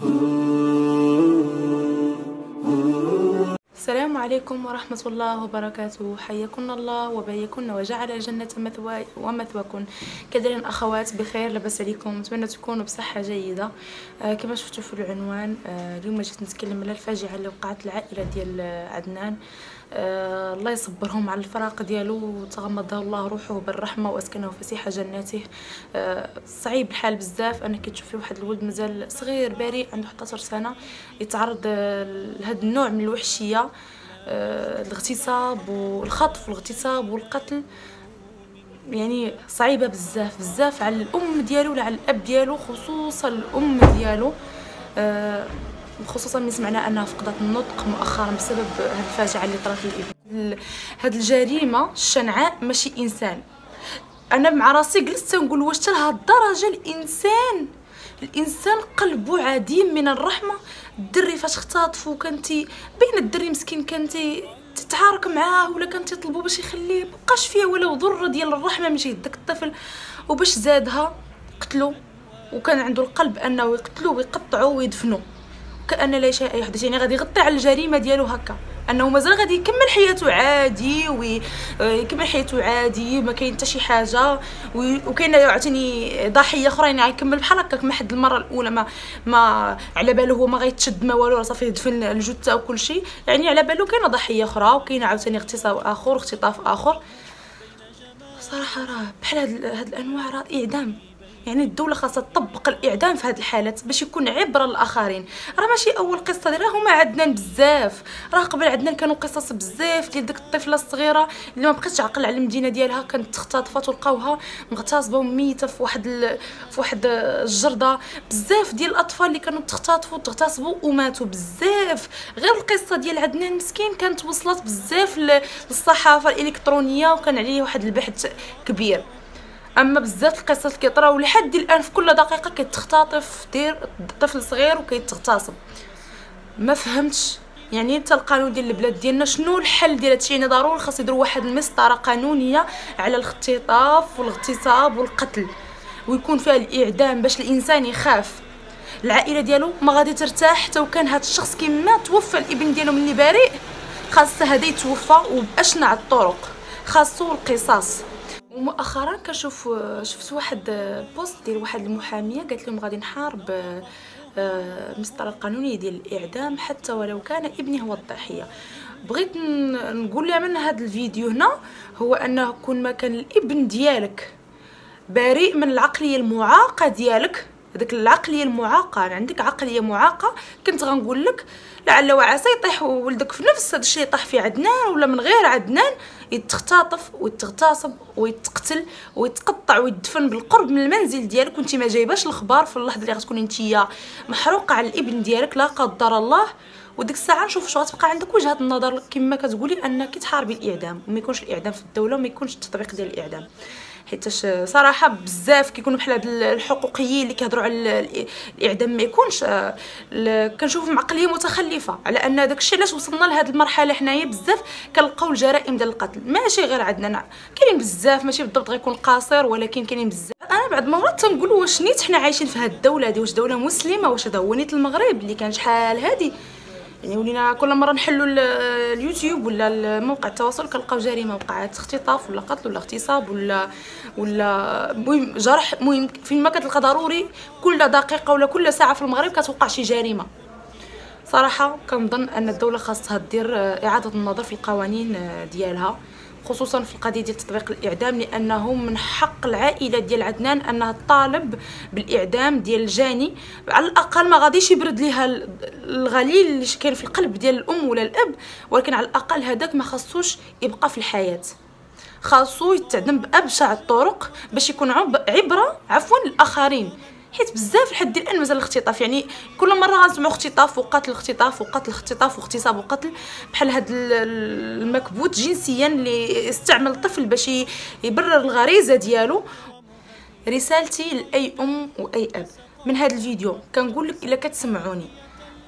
Ooh. عليكم ورحمة الله وبركاته. حياكم الله وبيكن وجعل الجنة مثواي ومثواكم. كذلك أخوات بخير لبس عليكم. نتمنى تكونوا بصحة جيدة. آه كما شفتوا في العنوان آه اليوم جيت نتكلم على الفاجعة اللي وقعت العائلة ديال عدنان. آه الله يصبرهم على الفراق ديالو وتغمضه الله روحه بالرحمة وأسكنه فسيح جناته. آه صعيب الحال بزاف. انك تشوفي واحد الولد مازال صغير بريء عنده 11 سنة يتعرض لهذا النوع من الوحشية. آه الاغتصاب والخطف والاغتصاب والقتل يعني صعيبة بزاف بزاف على الأم ديالو ولا على الأب ديالو خصوصا الأم ديالو. آه خصوصا من سمعنا أنها فقدت النطق مؤخرا بسبب هذه الفاجعه اللي طرات للابن هذه الجريمة الشنعاء ماشي إنسان. أنا مع راسي جلست نقول واش لهاد الدرجة الإنسان؟ الإنسان قلبه عديم من الرحمة. الدري فاش اختطفوا كنتي بين الدري مسكين كنتي تتعارك معاه ولا كنتي تطلبوا باش يخليه بقاش فيها ولو ذره ديال الرحمة من جهه داك الطفل. وباش زادها قتلو. وكان عنده القلب أنه يقتلوه ويقطعوه ويدفنوه كان لا شيء يحدث. يعني غادي يغطي على الجريمة ديالو هكا. أنه مازال غادي يكمل حياته عادي ويكمل حياته عادي ما كاين حتى شي حاجة. وكاين عاوتاني ضحية أخرين يكمل بحال هكاك ما حد المرة الأولى ما ما على باله هو ما غيتشد ما والو صافي يدفن الجثة وكل شيء. يعني على باله كاينة ضحية أخرى وكاينه عاوتاني اغتصاب آخر اختطاف آخر. صراحة راه بحال هاد, هاد الأنواع راه اعدام يعني الدولة خاصها تطبق الإعدام في هذه الحالات باش يكون عبره للاخرين راه ماشي أول قصة راه هما عندنا بزاف. راه قبل عندنا كانوا قصص بزاف ديال ديك الطفلة الصغيرة اللي ما بقاتش تعقل على المدينة ديالها كانت اختطفات ولقاوها مغتصبة وميتة في واحد ال... في واحد الجردة. بزاف ديال الأطفال اللي كانوا تختطفوا تغتصبوا وماتوا بزاف. غير القصة ديال عدنان مسكين كانت وصلت بزاف للصحافة الإلكترونية وكان عليه واحد البحث كبير. أما بزاف القصص كيطراو لحد الآن في كل دقيقة كيتختطف دير طفل صغير وكيتغتصب. ما فهمتش. يعني انت القانون ديال البلاد ديالنا شنو الحل ديال هادشي؟ يعني ضروري خاص يديروا واحد المسطرة قانونية على الاختطاف والاغتصاب والقتل ويكون فيها الإعدام باش الإنسان يخاف. العائلة ديالو ما غادي ترتاح حتى وكان هذا الشخص كيما توفى الإبن ديالو من اللي بريء خاص هذا يتوفى وبأشنع الطرق. خاصو القصاص. ومؤخرا كنشوف شفت واحد بوست ديال واحد المحامية قالت لهم غادي نحارب المسطره آه، القانونيه ديال الإعدام حتى ولو كان ابني هو الضحية. بغيت نقول لها من هذا الفيديو هنا هو أنه كون ما كان الابن ديالك بريء من العقلية المعاقة ديالك هذيك العقليه المعاقة. عندك عقليه معاقة. كنت غنقول لك لعل وعسى يطيح ولدك في نفس هذا الشيء يطيح في عدنان ولا من غير عدنان يتختطف ويتغتصب ويتقتل ويتقطع ويدفن بالقرب من المنزل ديالك. وانت ما جايباش الخبار في اللحظة اللي غتكوني نتيا محروقة على الإبن ديالك لا قدر الله. وديك الساعة نشوف شو غتبقى عندك. وجهة النظر كما كتقولي أنك تحاربي الإعدام وما يكونش الإعدام في الدولة وما يكونش التطبيق ديال الإعدام. حيتاش صراحة بزاف كيكونوا بحال هاد الحقوقيين اللي كيهضروا على الإعدام ما يكونش كنشوفهم عقليه متخلفة على أن داك الشيء علاش وصلنا لهاد المرحلة حنايا بزاف كنلقاو الجرائم ديال القتل. ماشي غير عندنا كاينين بزاف ماشي بالضبط غيكون قاصر ولكن كاينين بزاف. أنا بعد مرات تنقول واش نيت حنا عايشين في هاد الدولة هادي واش دولة مسلمة واش هذا هو نيت المغرب اللي كان شحال هادي. يعني ولينا كل مرة نحلوا اليوتيوب ولا موقع التواصل كنلقاو جريمة وقعت اختطاف ولا قتل ولا اغتصاب ولا ولا المهم جرح المهم فيما كتلقى ضروري كل دقيقة ولا كل ساعة في المغرب كتوقع شي جريمة. صراحة كنظن أن الدولة خاصها دير إعادة النظر في القوانين ديالها. خصوصا في القضية ديال تطبيق الإعدام لأنه من حق العائلة ديال عدنان أنها تطالب بالإعدام ديال الجاني. على الأقل ما غاديش يبرد ليها الغليل اللي كاين في القلب ديال الأم ولا الأب ولكن على الأقل هذاك ما خصوش يبقى في الحياة. خاصو يتعدم بأبشع الطرق باش يكون عبرة عفوا للآخرين. حيت بزاف لحد الان مازال الاختطاف يعني كل مرة غنسمعوا اختطاف وقتل اختطاف وقتل اختطاف واغتصاب وقتل بحال هاد المكبوت جنسيا اللي استعمل الطفل باش يبرر الغريزة ديالو. رسالتي لأي أم وأي أب من هذا الفيديو كنقول لك إلا كتسمعوني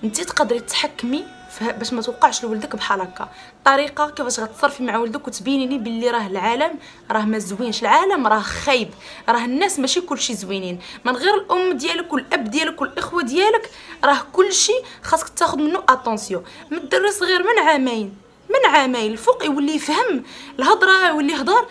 انت تقدري تحكمي باش ما توقعش لولدك بحال هكا. الطريقة كيفاش غتصرفي مع ولدك وتبيني لي باللي راه العالم راه ما زوينش. العالم راه خايب. راه الناس ماشي كلشي زوينين. من غير الأم ديالك والأب ديالك والإخوة ديالك راه كلشي خاصك تاخذ منه اتونسيون من الدري صغير من عامين. من عامين. الفوق يولي يفهم. الهضرة يولي يهضر.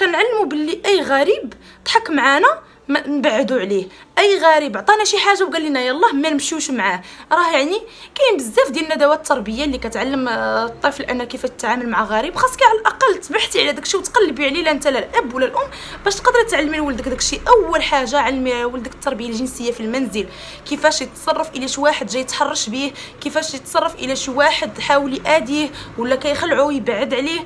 كنعلمو باللي أي غريب ضحك معانا. نبعدوا عليه. أي غريب عطانا شي حاجة وقال لنا يلاه ما نمشيوش معاه. راه يعني كاين بزاف ديال الندوات التربية اللي كتعلم آه، الطفل ان كيف تتعامل مع غريب. خاصك على الأقل تبحثي على داكشي وتقلبي عليه لا أنت لا الأب ولا الأم باش تقدري تعلمي لولدك داكشي. أول حاجة علمي ولدك التربية الجنسية في المنزل. كيفاش يتصرف إلى شي واحد جاي يتحرش به كيفاش يتصرف إلى شي واحد حاول ياديه ولا كيخلعو يبعد عليه؟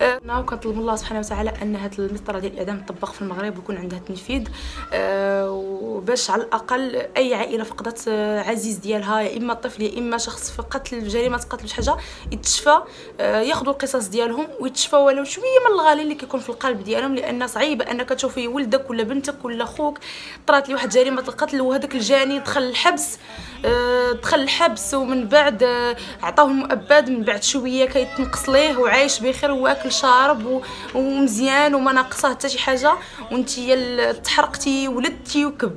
أه وكنطلب من الله سبحانه وتعالى ان هذه المسطره ديال الإعدام تطبق في المغرب ويكون عندها تنفيذ. أه وباش على الأقل أي عائلة فقدت آه، عزيز ديالها يا إما طفل يا إما شخص قتل جريمه قتل شي حاجة يتشفى أه ياخذوا القصص ديالهم ويتشفى ولو شوية من الغالي اللي كيكون في القلب ديالهم لأن صعيب أنك تشوفي ولدك ولا بنتك ولا خوك طرات لي واحد جريمة القتل وهذاك الجاني دخل الحبس أه دخل الحبس ومن بعد أه عطاوه المؤبد من بعد شوية كيتنقص ليه وعايش بخير وأكل شارب ومزيان وما ناقصه حتى شي حاجة وانتي تحرقتي ولدتي وكبرتي.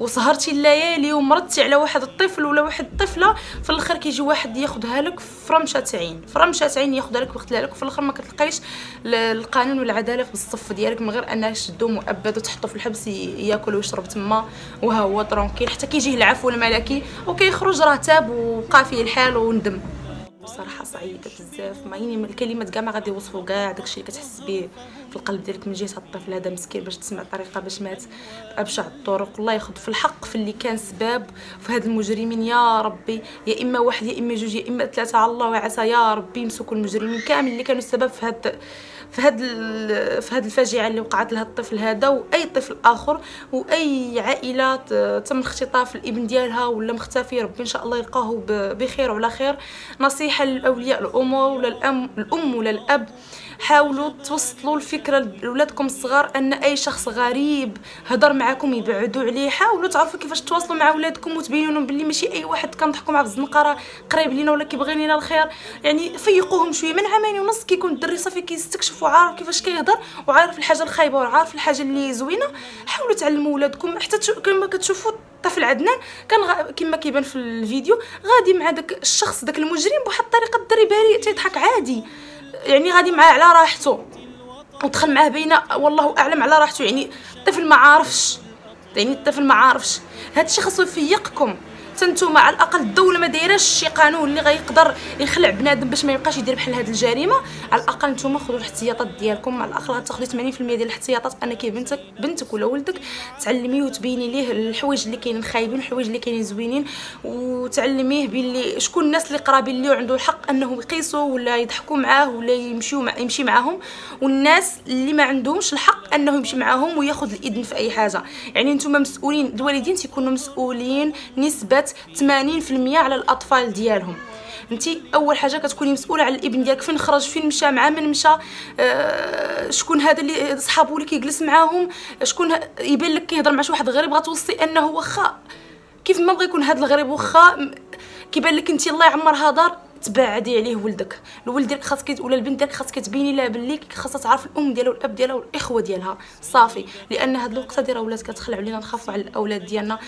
وسهرتي الليالي ومرضتي على واحد الطفل ولا واحد الطفلة في الآخر كيجي واحد ياخذها لك في رمشه عين في رمشه عين ياخذها لك ويقتلها لك وفي الآخر ما كتلقايش القانون والعدالة في الصف ديالك من غير انك تشدو مؤبد وتحطو في الحبس ياكل ويشرب تما وها هو طرونكيل حتى كيجيه العفو الملكي وكيخرج راه تاب وبقى فيه الحال وندم. بصراحة صعيبه بزاف. ما يعني الكلمات كاع ما غادي يوصفوا كاع داكشي اللي كتحس به في القلب ديالك من جهة الطفل هذا مسكين باش تسمع الطريقة باش مات بأبشع الطرق. الله ياخذ في الحق في اللي كان سباب في هاد المجرمين. يا ربي يا إما واحد يا إما جوج يا إما ثلاثة. على الله وعسى يا ربي يمسكوا المجرمين كامل اللي كانوا السبب في هاد في هاد في هاد الفاجعة اللي وقعت لها الطفل هذا وأي طفل آخر وأي عائلة تم اختطاف الإبن ديالها ولا مختفي ربي إن شاء الله يلقاه بخير وعلى خير. نصيحة لأولياء الأمور ولا الام الأم ولا الأب حاولوا توصلوا الفكرة لولادكم الصغار أن أي شخص غريب هضر معكم يبعدوا عليه. حاولوا تعرفوا كيفاش تواصلوا مع ولادكم وتبينوا لهم باللي ماشي أي واحد كنضحكوا معاه بالزنقه راه قريب لينا ولا كيبغي لينا الخير. يعني فيقوهم شوية من عامين ونص كيكون الدري صافي كيستكشف وعارف كيفاش كيهضر وعارف الحاجة الخايبة وعارف الحاجة اللي زوينة. حاولوا تعلموا ولادكم حتى كما كتشوفوا طفل عدنان كان غ... كما كيبان في الفيديو غادي مع داك الشخص داك المجرم بواحد الطريقة الدري بريء تيضحك عادي. يعني غادي معاه على راحته. ودخل معاه بينه والله أعلم على راحته. يعني الطفل ما عارفش. يعني الطفل ما عارفش. هذا الشيء خاصو يفيقكم. تنتوما على الأقل الدولة ما دايراش شي قانون اللي غيقدر يخلع بنادم باش ما يبقاش يدير بحال هذه الجريمة. على الأقل نتوما خذوا الاحتياطات ديالكم. على الأقل غتاخذي 80% ديال الاحتياطات. انك بنتك بنتك ولا ولدك تعلميه وتبيني ليه الحوايج اللي كاينين خايبين الحوايج اللي كاينين زوينين. وتعلميه باللي شكون الناس اللي قرابين ليه وعنده الحق أنهم يقيسوا ولا يضحكوا معاه ولا يمشيو مع يمشي معاهم. والناس اللي ما عندهمش الحق أنه يمشي معاهم وياخذ الإذن في أي حاجة. يعني نتوما مسؤولين الوالدين تيكونوا مسؤولين نسبة 80% على الأطفال ديالهم. انت أول حاجة كتكوني مسؤولة على الإبن ديالك فين خرج فين مشى مع من مشى آه شكون هذا اللي صحابو اللي كيجلس معاهم شكون يبان لك كيهضر مع شي واحد غريب غتوصي أنه واخا كيف ما بغى يكون هذا الغريب واخا كيبان لك انت الله يعمرها دار. تبعدي عليه ولدك. الولد ديالك خاصك ولا البنت ديالك خاصك تبيني لها باللي خاصها تعرف الأم ديالها والأب ديالها والإخوة ديالها. صافي. لأن هاد الوقت هادي راه ولات كتخلع علينا نخافوا على الأولاد ديالنا.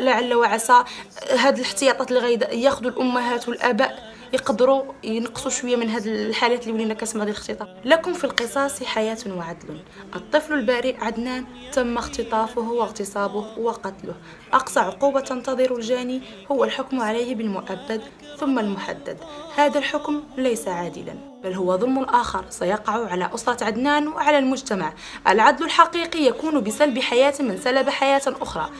لعل وعسى. هاد الاحتياطات اللي غياخذوا الأمهات والآباء يقدروا ينقصوا شوية من هذه الحالات اللي ولينا كنسمعوا ديال الاختطاف. لكم في القصاص حياة وعدل. الطفل البريء عدنان تم اختطافه واغتصابه وقتله. أقصى عقوبة تنتظر الجاني هو الحكم عليه بالمؤبد. ثم المحدد. هذا الحكم ليس عادلا بل هو ظلم آخر سيقع على أسرة عدنان وعلى المجتمع. العدل الحقيقي يكون بسلب حياة من سلب حياة أخرى.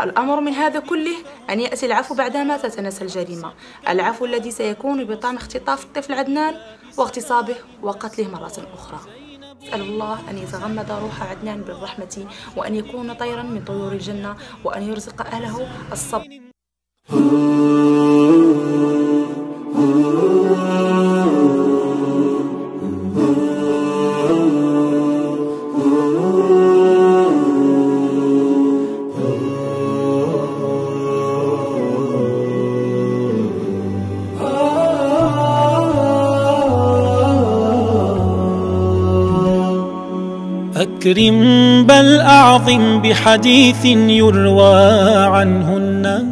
الأمر من هذا كله أن يأتي العفو بعدما تتناسى الجريمة. العفو الذي سيكون بطعم اختطاف الطفل عدنان واغتصابه وقتله مرة أخرى. أسأل الله أن يتغمد روح عدنان بالرحمة وأن يكون طيرا من طيور الجنة وأن يرزق أهله الصبر. أكرم بل أعظم بحديث يروى عنهن.